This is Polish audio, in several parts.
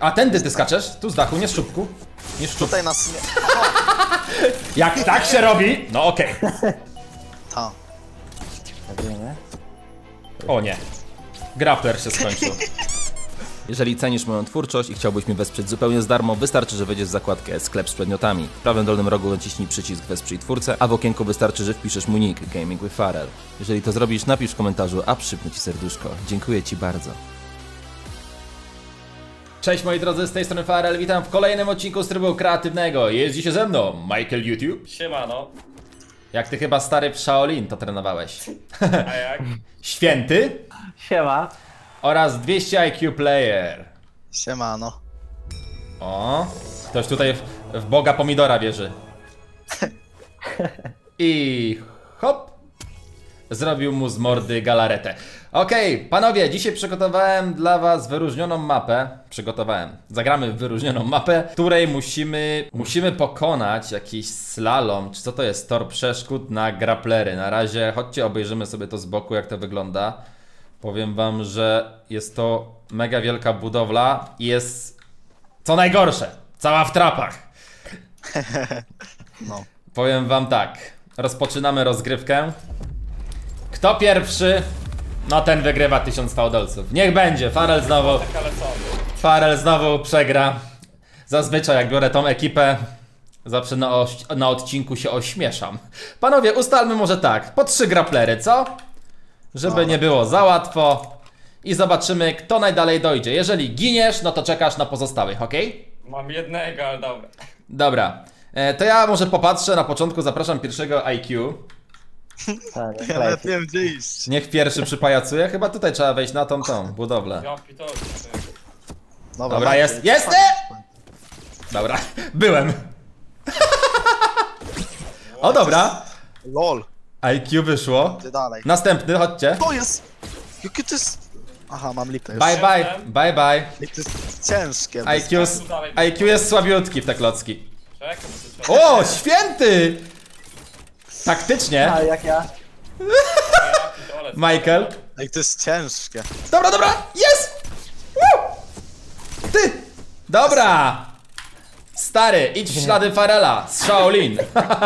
A tędy ty skaczesz? Tu z dachu, nie z czubku. Nie z czubku. Tutaj nas nie... Jak tak się robi? No okej. Ta. Zabijemy. O nie. Grappler się skończył. Jeżeli cenisz moją twórczość i chciałbyś mnie wesprzeć zupełnie za darmo, wystarczy, że wejdziesz w zakładkę sklep z przedmiotami. W prawym dolnym rogu naciśnij przycisk wesprzyj twórcę, a w okienku wystarczy, że wpiszesz mój nick Gaming with Farel. Jeżeli to zrobisz, napisz w komentarzu, a przypnę ci serduszko. Dziękuję ci bardzo. Cześć moi drodzy, z tej strony Farel, witam w kolejnym odcinku z trybu kreatywnego. Jest dzisiaj ze mną Michael YouTube. Siemano, Jak ty chyba stary w Shaolin to trenowałeś. a jak? Święty Siema. oraz 200 IQ Player. Siemano. O, ktoś tutaj w, w Boga Pomidora wierzy. I hop. Zrobił mu z mordy galaretę. Okej, panowie, dzisiaj przygotowałem dla was wyróżnioną mapę. Przygotowałem. Zagramy w wyróżnioną mapę, której musimy, musimy pokonać jakiś slalom, czy co to jest, tor przeszkód na graplery. Na razie chodźcie, obejrzymy sobie to z boku, jak to wygląda. Powiem wam, że jest to mega wielka budowla i jest co najgorsze, cała w trapach. No. Powiem wam tak, rozpoczynamy rozgrywkę. Kto pierwszy? No ten wygrywa 1000 fałdolców. Niech będzie, Farel znowu? Farel znowu przegra. Zazwyczaj jak biorę tą ekipę, zawsze na, na odcinku się ośmieszam. Panowie, ustalmy może tak, po trzy graplery, co? Żeby nie było za łatwo. I zobaczymy, kto najdalej dojdzie. Jeżeli giniesz, no to czekasz na pozostałych, ok? Mam jednego, ale dobra. Dobra. E, to ja może popatrzę na początku, zapraszam pierwszego IQ. Tak, Ja nawet nie wiem gdzie iść. Niech pierwszy przypajacuje. Chyba tutaj trzeba wejść na tą tą budowlę. Ja pitole. Dobra, jest- jest! Dobra, byłem. O dobra. LOL. IQ wyszło. Ty dalej. Następny, chodźcie. To jest... Jakie to jest... Aha, mam lipę już. Bye bye, bye bye. To jest ciężkie. IQ, s- IQ jest słabiutki w te klocki. Trzeba. O, święty! Taktycznie. A jak ja? Michael. Ej, to jest ciężkie. Dobra, dobra, jest! Woo! Ty! Dobra! Stary, idź w ślady Farela z Shaolin.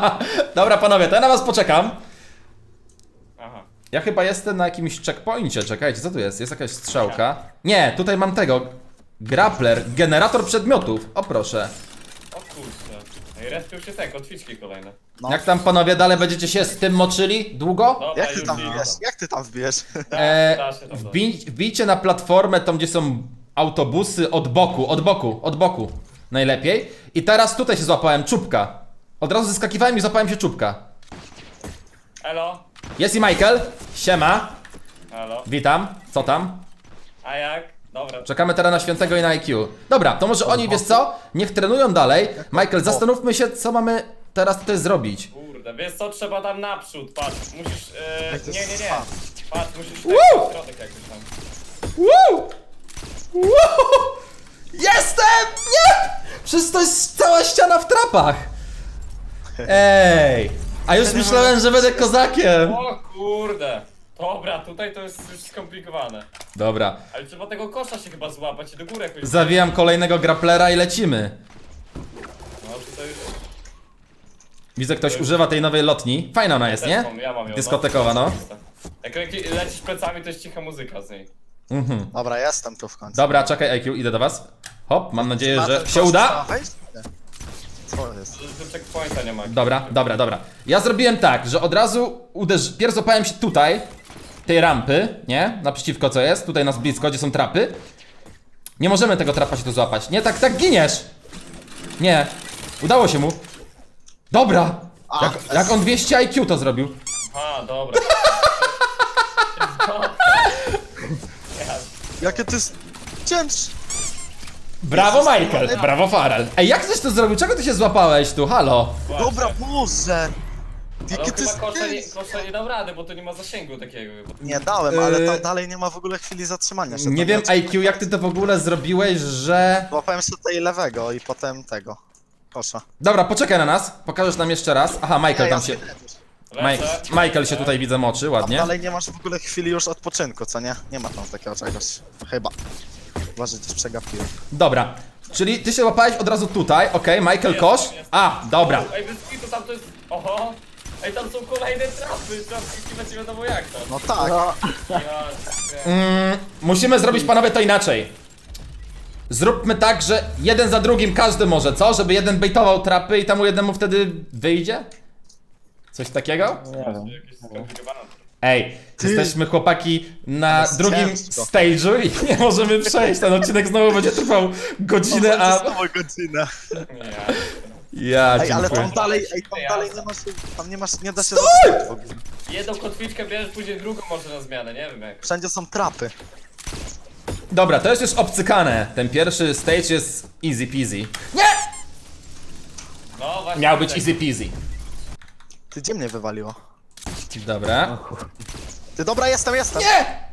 dobra, panowie, to ja na was poczekam. Aha. Ja chyba jestem na jakimś checkpoincie, czekajcie, co tu jest? Jest jakaś strzałka? Nie, tutaj mam tego. Grappler, generator przedmiotów. O proszę. O kurczę. No i respił się ten, kotwiczki kolejne. No. Jak tam panowie dalej będziecie się z tym moczyli? Długo? Dobra, Jak ty już tam wbijesz? Jak ty tam wbijesz? Da, E, da się tam wbij, wbijcie na platformę, tam gdzie są autobusy od boku, od boku, od boku. Najlepiej. I teraz tutaj się złapałem czubka. Od razu zeskakiwałem i złapałem się czubka. Elo, Jest i Michael. Siema. elo. Witam. Co tam? A jak? Dobra. Czekamy teraz na świętego i na IQ. Dobra, to może oni, wiesz co? Niech trenują dalej. Michael, zastanówmy się, co mamy teraz tutaj zrobić. Kurde, wiesz co, trzeba tam naprzód, patrz. Musisz, to nie, nie, nie. Patrz, musisz Woo! tak w środek jakoś tam. Woo! Woo! Jestem! Nie! Przecież to jest cała ściana w trapach. Ej! A już myślałem, że będę kozakiem. O kurde. Dobra, tutaj to jest już skomplikowane. Dobra, Ale trzeba tego kosza się chyba złapać i do góry jakoś. zawijam kolejnego grapplera i lecimy. No tutaj już. Widzę, ktoś używa tej nowej lotni. Fajna ona jest, nie? mam, ja mam ją. Dyskotekowa, no. Jak leci- lecisz plecami, to jest cicha muzyka z niej. Mhm. Dobra, jestem tu w końcu. Dobra, czekaj IQ, idę do was. Hop, mam nadzieję, Na że się uda. Dobra, dobra, dobra. Ja zrobiłem tak, że od razu uderz... Pierw złapałem się tutaj, tej rampy, nie? Naprzeciwko co jest, tutaj nas blisko, gdzie są trapy. Nie możemy tego trapa się tu złapać. Nie, tak, tak giniesz! Nie. Udało się mu. Dobra! Jak, jak on 200 IQ to zrobił. A, dobra. Jakie to jest ciężkie. Brawo Michael, brawo Farel. Ej, jak żeś to zrobił? Czego ty się złapałeś tu? Halo? Dobra, Boże. Ale Jakie to chyba jest kosza nie, kosza nie dał rady, bo to nie ma zasięgu takiego. Nie dałem, ale Yy, tam dalej nie ma w ogóle chwili zatrzymania się. Nie wiem IQ, jak ty to w ogóle zrobiłeś, że... Złapałem się tutaj lewego i potem tego. Kosza. Dobra, poczekaj na nas. Pokażesz nam jeszcze raz. Aha, Michael tam ja się... Mike, Michael się tutaj widzę moczy, Tam ładnie. dalej nie masz w ogóle chwili już odpoczynku, co nie? Nie ma tam takiego czegoś. Chyba. Chyba, że gdzieś przegapiłem. Dobra. Czyli ty się łapałeś od razu tutaj, okej, Michael Kosz. A, dobra. Ej, kitu tam to jest... Oho! Ej, tam są kolejne trapy, trapki nie wiadomo jak to. No tak, No, Mm, musimy zrobić panowie to inaczej. Zróbmy tak, że jeden za drugim każdy może, co? Żeby jeden bejtował trapy i temu jednemu wtedy wyjdzie? Coś takiego? nie wiem. Ej, jesteśmy chłopaki na jest drugim ciężko. stage'u i nie możemy przejść. Ten odcinek znowu będzie trwał godzinę, a... Znowu godzinę. Nie. Ja Ej, ale dziękuję. tam dalej, ej, tam dalej nie masz, tam nie masz, nie da się zatrzymać w ogóle. Jedną kotwiczkę bierzesz, później drugą może na zmianę, nie wiem jak. Wszędzie są trapy. Dobra, to jest już obcykane. Ten pierwszy stage jest easy peasy. Nie! No właśnie. Miał być tak. easy peasy. Ty gdzie mnie wywaliło? Dobra. Ty dobra, jestem, jestem! Nie!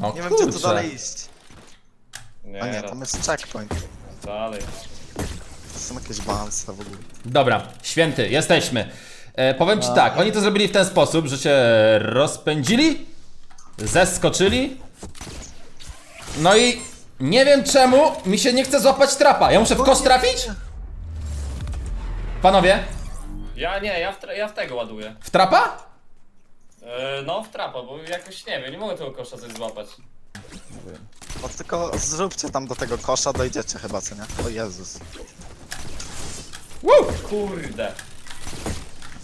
No Nie wiem gdzie tu kurczę. dalej iść. Nie, A nie, tam jest checkpoint. dalej. To są jakieś balanse w ogóle. Dobra, święty, jesteśmy. E, powiem ci tak, oni to zrobili w ten sposób, że się rozpędzili, zeskoczyli. No i nie wiem czemu mi się nie chce złapać trapa. Ja muszę w kosz trafić? Panowie, Ja nie, ja w, ja w tego ładuję. w trapa? E, no w trapa, bo jakoś nie wiem, nie mogę tego kosza coś złapać. O, tylko zróbcie tam do tego kosza, dojdziecie chyba, co nie? O Jezus. Woo! Kurde.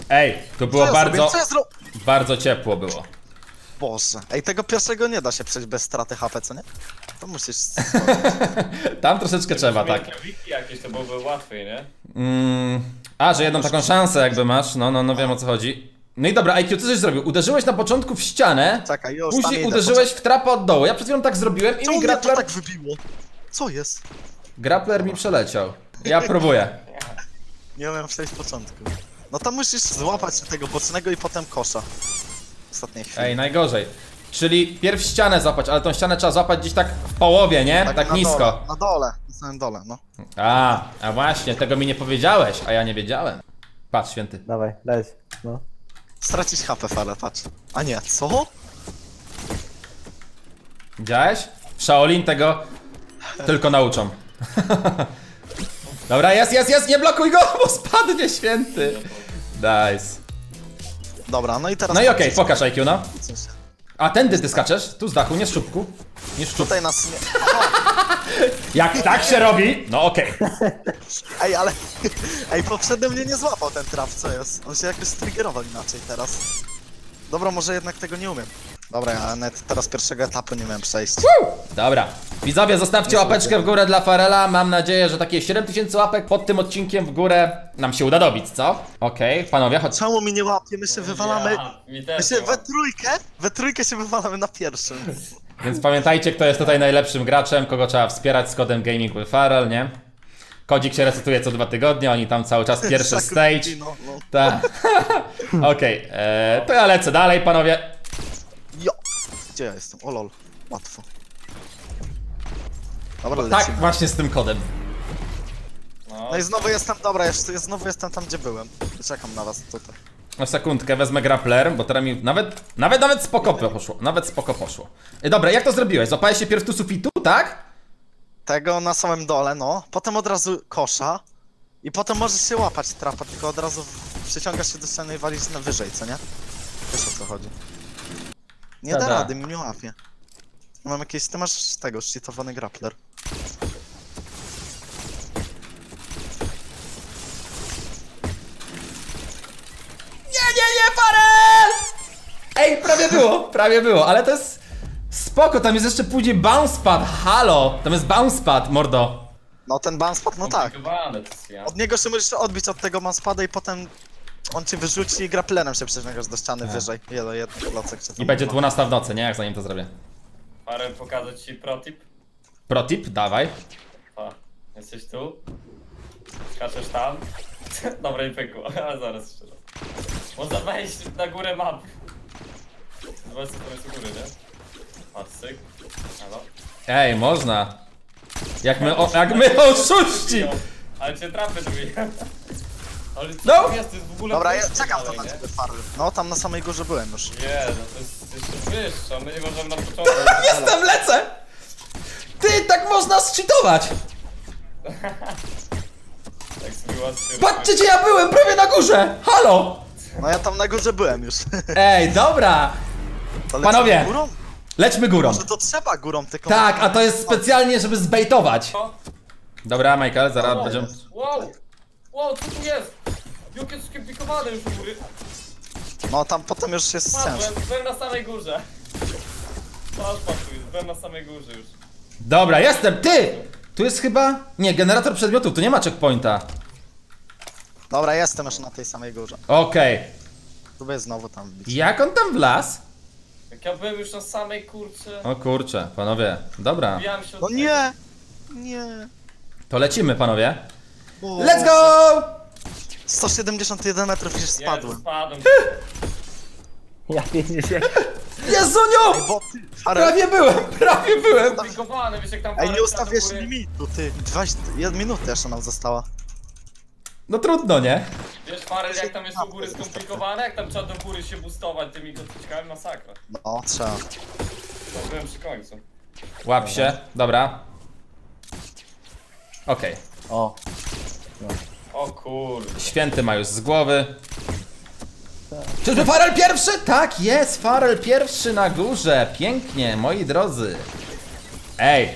Ej, to było Co ja bardzo, zrobię? Co ja zro... bardzo ciepło było. Boże. Ej, tego pierwszego nie da się przejść bez straty HP, co nie? To musisz... Tam troszeczkę trzeba, tak. Jakieś, to byłoby łatwiej, nie? Mm, a, że jedną taką szansę jakby masz, no, no, no wiem o co chodzi. No i dobra, IQ, co żeś zrobił? Uderzyłeś na początku w ścianę, Czekaj, już tam później idę, uderzyłeś w trapa od dołu. Ja przed chwilą tak zrobiłem i mi mnie to grappler, tak wybiło? Co jest? grappler mi przeleciał. Ja próbuję. Nie umiem przejść początku. No to musisz złapać tego bocznego i potem kosza. Ostatniej chwili. Ej, najgorzej. Czyli pierw ścianę złapać, ale tą ścianę trzeba złapać gdzieś tak w połowie, nie? Tak, na nisko. Dole, na dole, na samym dole, no. A, a właśnie, tego mi nie powiedziałeś, a ja nie wiedziałem. Patrz, święty. Dawaj, leć. No. Stracić HP, fale, patrz. A nie, co? Widziałeś? Shaolin tego tylko nauczą. Dobra, jest, jest, jest, nie blokuj go, bo spadnie święty. Nice. Dobra, no i teraz... No i okej, pokaż IQ, no. A tędy ty skaczesz? Tu z dachu, nie z czubku. Nie z czubku. Tutaj nas nie... Jak tak się robi, no okej. Ej, ale... Ej, poprzednio mnie nie złapał ten traf, co jest? On się jakoś striggerował inaczej teraz. Dobra, może jednak tego nie umiem. Dobra, ja nawet teraz pierwszego etapu nie miałem przejść. Dobra. Widzowie, zostawcie łapeczkę w górę dla Farela. Mam nadzieję, że takie 7000 łapek pod tym odcinkiem w górę nam się uda dobić, co? Okej, panowie, chodź. Czemu mi nie łapie? My się wywalamy... Ja, mi My też się nie we trójkę, we trójkę się wywalamy na pierwszym. Więc pamiętajcie, kto jest tutaj najlepszym graczem, kogo trzeba wspierać z kodem Gaming with Farel, nie? Kodzik się resetuje co dwa tygodnie, oni tam cały czas pierwszy stage. No, no. Ta. Okej, e, to ja lecę dalej, panowie. Jo! Gdzie ja jestem? O lol. Łatwo. Dobra, Tak, właśnie z tym kodem. No, No i znowu jestem, dobra, jeszcze znowu jestem tam, gdzie byłem. Czekam na was tutaj. Na sekundkę wezmę grappler, bo teraz mi nawet, nawet, nawet spoko poszło, nawet spoko poszło. E, dobra, jak to zrobiłeś? Złapałeś się pierw tu sufitu, tak? Tego na samym dole, no. Potem od razu kosza. I potem możesz się łapać trapa, tylko od razu przyciągasz się do ściany i walisz na wyżej, co nie? Wiesz o co chodzi. Nie Da, da da. rady, mi nie łapie. Mam jakieś, ty masz tego, szczytowany grappler. Nie, nie, nie, Farel! Ej, prawie było, prawie było, ale to jest spoko, tam jest jeszcze później bounce pad, halo, tam jest bounce pad, mordo. No ten bounce no tak. skomplikowane to jest, ja. Od niego się możesz odbić od tego mouspada i potem on cię wyrzuci i grapplerem się przeciągasz do ściany wyżej. Jeden, jeden klocek czy I będzie dwa. 12 w nocy, nie? Jak zanim to zrobię. Parę pokazać ci protip. Protip, dawaj. Pa, jesteś tu. Skaczesz tam. Dobra, i pykło, ale zaraz szczerze. Można wejść na górę map. Zobaczcie, to jest u góry, nie? Patrz, cyk. Halo. Ej, można. Jak my, o, jak my oszuści! Ale cię trafy zrobiłem. Ale co No. jest, to jest w ogóle Dobra, ja czekam to na ciebie, Farl. No tam na samej górze byłem już. Nie, no to jest jeszcze wyższe, a my nie możemy na początku. Jestem, lecę! Ty! można zcheatować! Jak sobie łatwiej Patrzcie gdzie ja byłem, prawie na górze! Halo! No ja tam na górze byłem już. Ej, dobra! Panowie! Górą? Lećmy górą. Może to trzeba górą tylko. Tak, a to jest specjalnie, żeby zbejtować. Dobra, Michael, zaraz wow, będziemy... wow, wow, co tu jest? Jakie jest skomplikowane już u góry. No tam potem już jest Patrz, ciężko. byłem, byłem na samej górze. Patrz, patrz, byłem na samej górze już. Dobra, jestem, ty! Tu jest chyba... Nie, generator przedmiotów, tu nie ma checkpointa. Dobra, jestem już na tej samej górze. Okej. Próbuję znowu tam wbić. Jak on tam wlazł? Jak ja byłem już na samej kurcze, O kurczę, panowie. Dobra. się od No tego. nie! Nie! To lecimy, panowie. Bo... Let's go! 171 metrów już Jezu, spadłem. spadłem. Ja 50. Jezuniu! Bo ty, Farel, Prawie byłem, prawie byłem. Skomplikowane, wiesz jak tam Ej, parę nie do ustawiasz góry. limitu, ty. 21 minuty jeszcze nam została. No trudno, nie? Wiesz Farel jak tam jest u góry skomplikowane, jak tam trzeba do góry się boostować tymi kotyczkami, masakra. No, trzeba. No byłem przy końcu. Łap się, dobra. Okej. O, O kurde. Święty ma już z głowy. Czyżby Farel pierwszy? Tak, jest Farel pierwszy na górze. Pięknie, moi drodzy. Ej.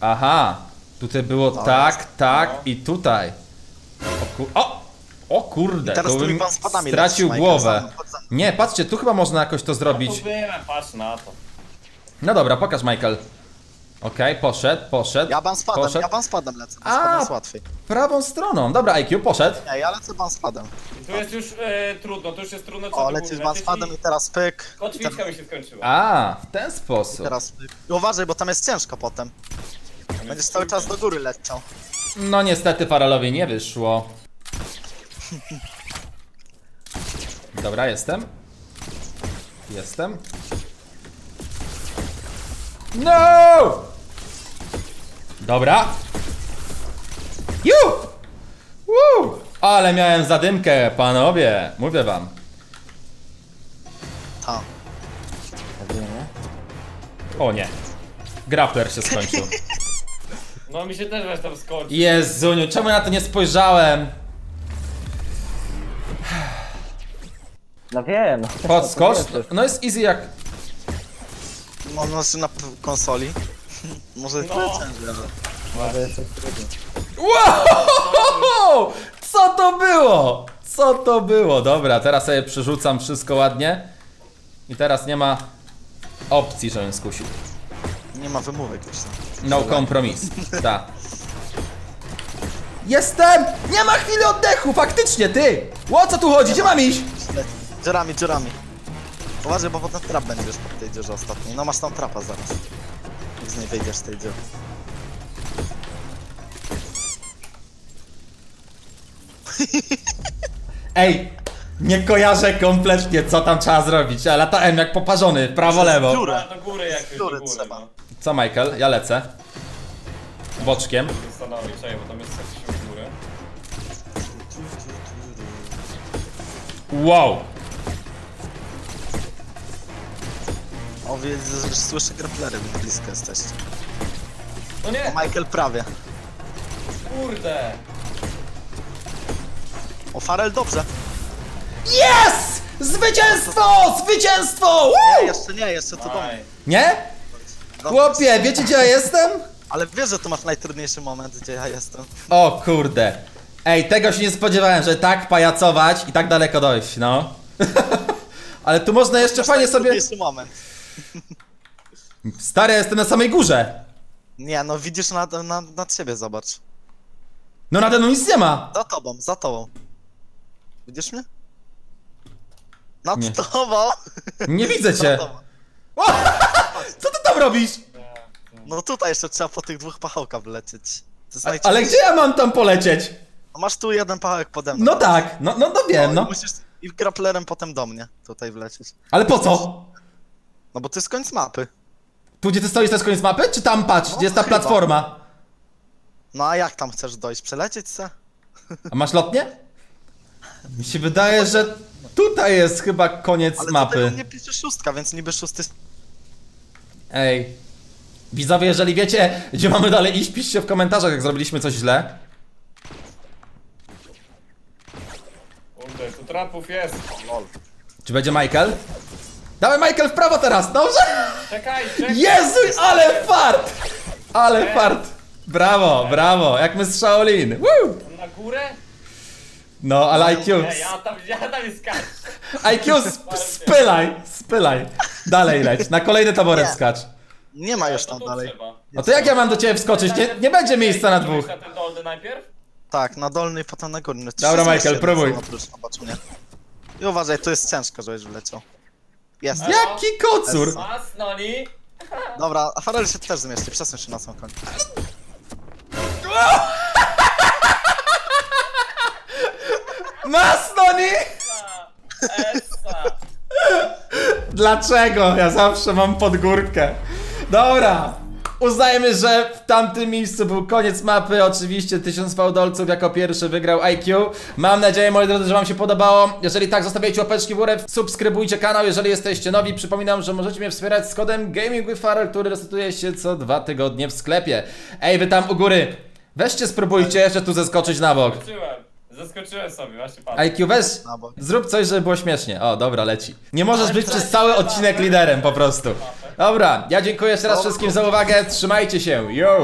Aha. Tutaj było tak, tak i tutaj. O, ku o! o kurde, teraz to bym pan spadami stracił lecisz, głowę. Michael, za. Nie, patrzcie, tu chyba można jakoś to zrobić. byłem, patrz na to. No dobra, pokaż Michael. Okej, poszedł, poszedł. Ja ban spadem, poszedł. ja ban spadem lecę. A. Spadem jest łatwiej. Prawą stroną. Dobra, IQ, poszedł. Nie, ja lecę ban spadem. Tu jest już e, trudno, tu już jest trudno co O, lecisz ban spadem i- i teraz pyk. I Kotwiczka mi się skończyła. A, w ten te- sposób. teraz pyk. I uważaj, bo tam jest ciężko potem. Będziesz cały czas do góry leciał. No niestety Farelowi nie wyszło. Dobra, jestem. Jestem. No! Dobra. Ju! Woo! Ale miałem zadymkę, panowie. Mówię wam. Zabijemy. O nie. Grappler się skończył. No mi się też weź tam skończy. Jezuniu, czemu na to nie spojrzałem? No wiem. Podskocz? No jest easy jak... No, no na p- konsoli. Może No. Może. Wow! Co to było? Co to było? Dobra, teraz sobie przerzucam wszystko ładnie. I teraz nie ma opcji, żebym skusił. Nie ma wymówek już. tam. No kompromis. Ta. Jestem! Nie ma chwili oddechu, faktycznie, ty! O co tu chodzi? Gdzie mam iść? Dziurami, dziurami. Uważaj, bo potem trap będziesz po tej dziurze ostatniej. No masz tam trapa zaraz. Jak z niej wyjdziesz z tej dziury. Ej, nie kojarzę kompletnie, co tam trzeba zrobić, ale latałem jak poparzony, prawo, lewo. Dziurę. Do góry jakoś, do Góry góry, trzeba. no. Co, Michael? Ja lecę. Boczkiem. Zastanowić, czekaj, bo tam jest coś góry. Wow! O, że słyszę grapplery, wy blisko jesteście. No nie, O, Michael prawie. kurde. O, Farel dobrze. Yes! Zwycięstwo! Zwycięstwo! Nie, Woo! jeszcze nie, jeszcze to do mnie. Nie? Chłopie, wiecie gdzie ja jestem? Ale wiesz, że tu masz najtrudniejszy moment, gdzie ja jestem. O kurde. Ej, tego się nie spodziewałem, że tak pajacować i tak daleko dojść, no. Ale tu można jeszcze fajnie sobie... Najtrudniejszy moment. Stary, ja jestem na samej górze. Nie, no widzisz nad, nad, nad siebie, zobacz. No nade mną nic nie ma. Za tobą, za tobą. Widzisz mnie? Nad Nie. tobą! Nie widzę Za cię. tobą. O! Co ty tam robisz? No tutaj jeszcze trzeba po tych dwóch pachołkach wlecieć. To jest A, najcięższe. ale gdzie ja mam tam polecieć? No Masz tu jeden pachołek pode mną. No tak, no, no, no wiem, i no. Musisz i grapplerem potem do mnie tutaj wlecieć. Ale po co? No bo to jest koniec mapy. Tu gdzie ty stoisz to jest koniec mapy? Czy tam patrz, gdzie jest ta chyba. platforma? No a jak tam chcesz dojść? Przelecieć se? A masz lotnie? Mi się wydaje, że tutaj jest chyba koniec Ale mapy. tutaj mnie pisze szóstka, więc niby szósty... Ej. Widzowie, jeżeli wiecie, gdzie mamy dalej iść, piszcie w komentarzach, jak zrobiliśmy coś źle. Kurde, tu trapów jest. Lol. Czy będzie Michael? Dawaj Michael w prawo teraz, dobrze? Czekaj, czekaj. Jezu, ale fart! Ale fart! Brawo, brawo, jak my z Shaolin. Woo! Na górę? No, ale IQ, Nie, ja tam, ja tam jest skacz. IQ sp spylaj, spylaj. Dalej leć, na kolejny taboret Nie. skacz. Nie ma już To tam dalej. No to jak ja mam do ciebie wskoczyć? Nie, nie będzie miejsca na dwóch. Na ten dolny najpierw? Tak, na dolny i potem na górny. Dobra, Michael, próbuj. I uważaj, tu jest ciężko, żebyś wleciał. Jest. Ja- Jaki kocur! Dobra, a Farel się też zmieści, przesuń się na sam koniec. Masnoni! Essa. Dlaczego? Ja zawsze mam podgórkę. Dobra. Uznajmy, że w tamtym miejscu był koniec mapy. Oczywiście 1000 fałdolców jako pierwszy wygrał IQ. Mam nadzieję, moi drodzy, że Wam się podobało. Jeżeli tak, zostawiajcie łapeczki w górę, subskrybujcie kanał, jeżeli jesteście nowi. Przypominam, że możecie mnie wspierać z kodem Gaming with Farrell, który resetuje się co dwa tygodnie w sklepie. Ej, wy tam u góry, weźcie spróbujcie jeszcze tu zeskoczyć na bok. Zaskoczyłem. Sobie, właśnie patrz. IQ, weź, zrób coś, żeby było śmiesznie. O, dobra, leci. Nie możesz być przez cały odcinek liderem po prostu. Dobra, ja dziękuję jeszcze raz wszystkim za uwagę, trzymajcie się, yo!